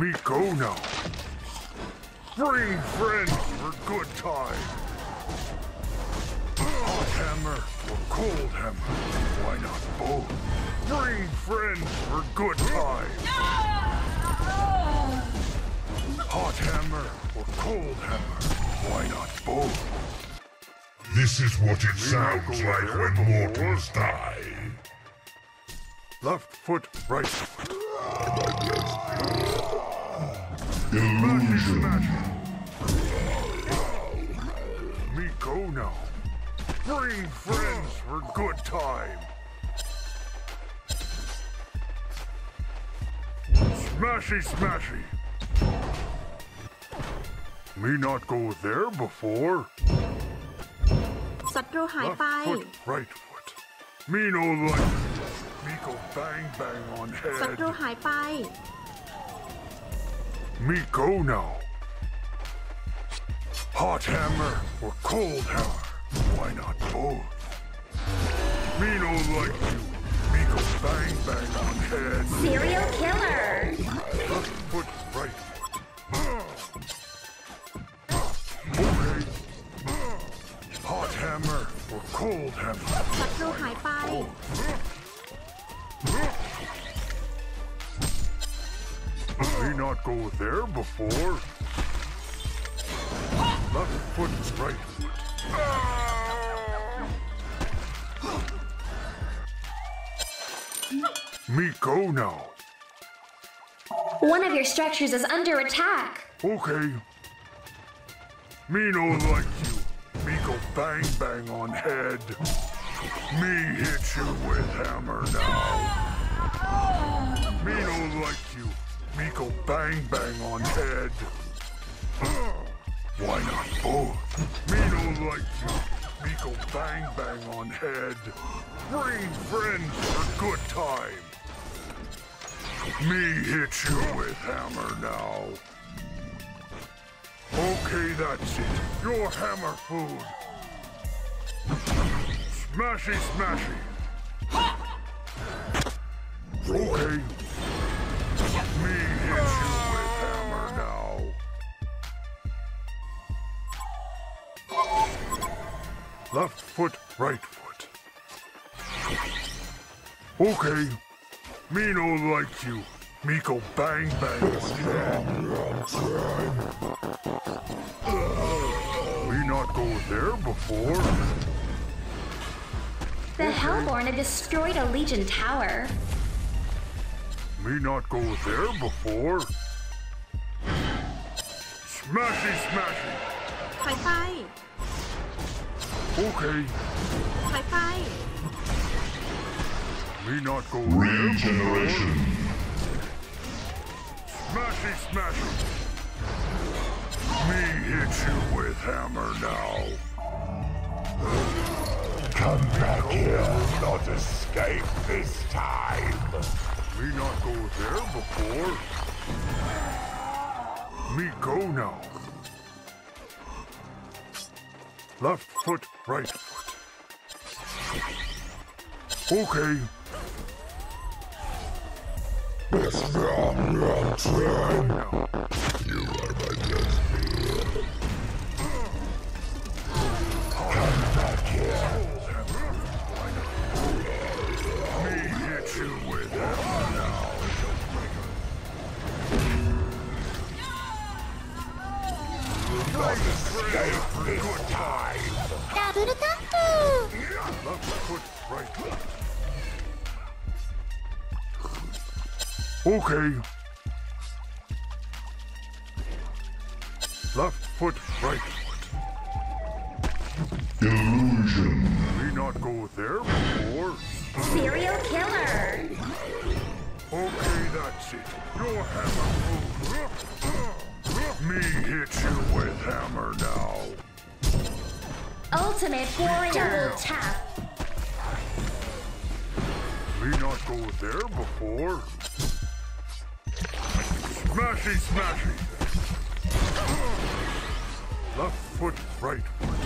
Me go now. Bring friends for good time. Hot hammer or cold hammer? Why not both? Bring friends for good time. Hot hammer or cold hammer? Why not both? This is what it sounds like when mortals die. Left foot, right foot. Illusion. Smash it. Me go now. Bring friends for good time. Smashy, smashy. Me not go there before. ศัตรูหาย Left ไป foot, right foot. Me no like. Me go bang bang on ศัตรู head. หายไป Me go now. Hot hammer or cold hammer? Why not both? Me no like you. Me go bang bang on head. Serial killer. Left foot, right foot. Okay. Hot hammer or cold hammer? ศัตรูหายไป Me not go there before. Left foot, right foot. Me go now. One of your structures is under attack. Okay. Me no like you. Me go bang bang on head. Me hit you with hammer Me go bang bang on head. Why not both? Me don't like you. Me go bang bang on head. Bring friends for good time. Me hit you with hammer now. Okay, that's it. Your hammer food. Smashy, smashy. Okay. Me hit you with hammer now. Left foot, right foot. Okay. Me no like you. Me go bang bang. We not go there before. The Hellborn have destroyed a Legion tower. Me not go there before. Smashy, smashy. ถอยไป Okay. ถอยไป Me not go there before. Regeneration. Smashy, smashy. Me hit you with hammer now. Come back here, not escape this time. Me not go there before. Me go now. Left foot, right foot. Okay. Now. You are Okay. Left foot, right foot. Illusion. Me not go there before. Serial killer. Okay, that's it. Your hammer move. Me hit you with hammer now. Ultimate warrior tap. Me not go there before. Smashy, smashy. Left foot, right foot.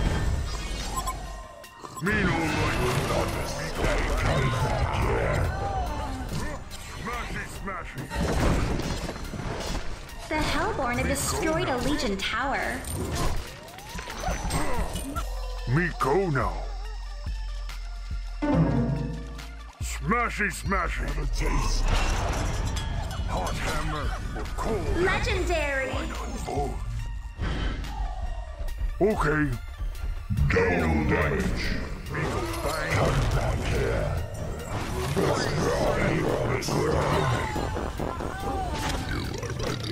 Me no like Not. Come. Smashy, smashy. The Hellborn have destroyed a Legion tower. Me go now. Smashy, smashy. A taste. Hot hammer or cold Legendary! both. Okay. Double damage. Me go bang. Come back here. Me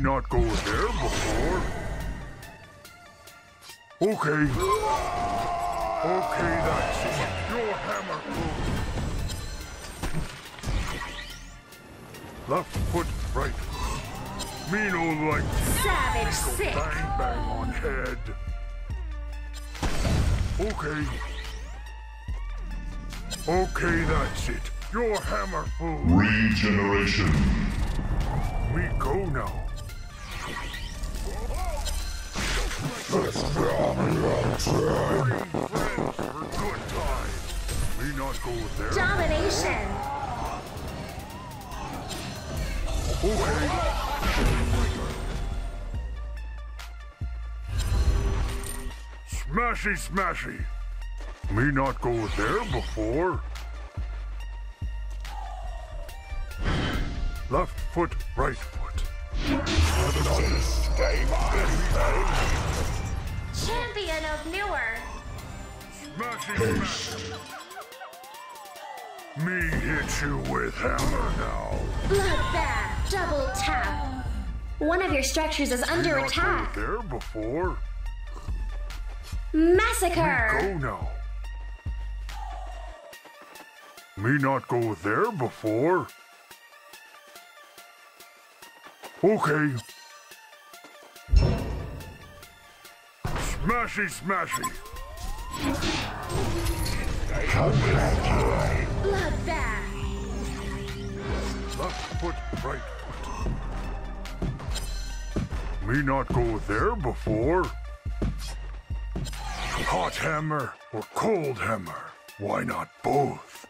not go there before. Okay. Okay, that's. Your hammer food. Left foot, right. Me no like Savage go Sick! bang bang on head. Okay. Okay, that's it. Your hammer food. Regeneration. We go now. Bring friends for good times. Me not go there. Domination! Okay. Smashy, smashy. Me not go there before. Left foot, right foot. Not escape this time. Champion of Newerth! Smashy, smashy. Me hit you with hammer now. Bloodbath! Double tap! One of your structures is under Not attack! go there before. Massacre! Go now. Me not go there before. Okay. Smashy, smashy. Come back here. Bloodbath! Left foot, right foot. Me not go there before. Hot hammer or cold hammer? Why not both?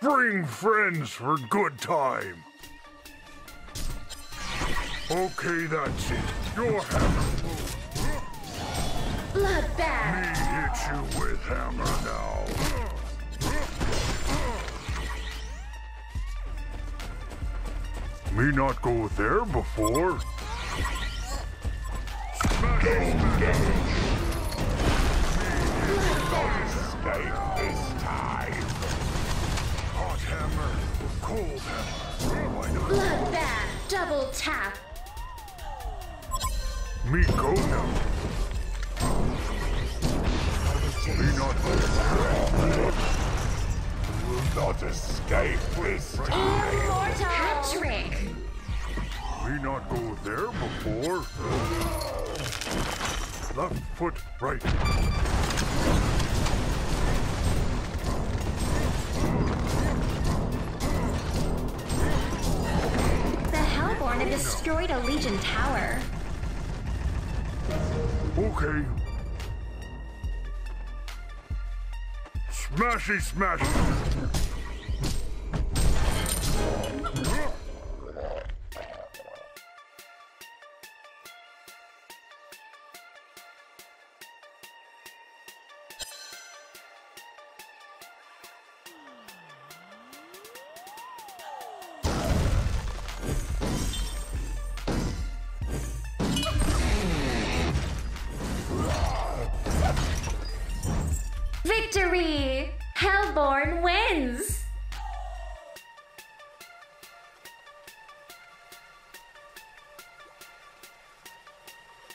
Bring friends for good time. Okay, that's it. Your hammer. Bloodbath! Me hit you with hammer now. Me not go there before. Double tap! Me go now. Me not go there. Will not escape this time. Immortal! Patrick! Me not go there before. Left foot, right. Destroyed a Legion tower. Okay. Smashy, smashy. Victory! Hellborn wins!